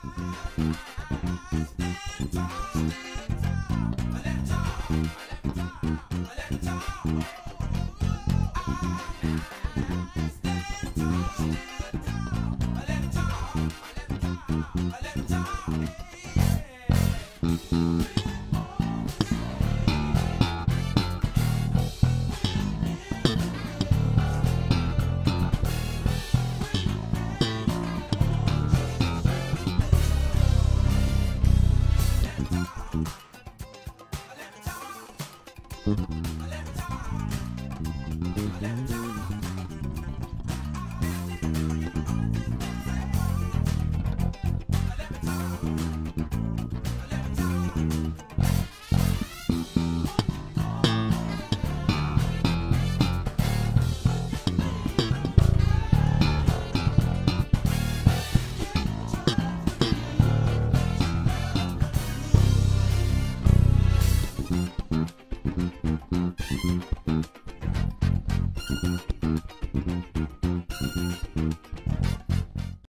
Thank Bye. Thank you.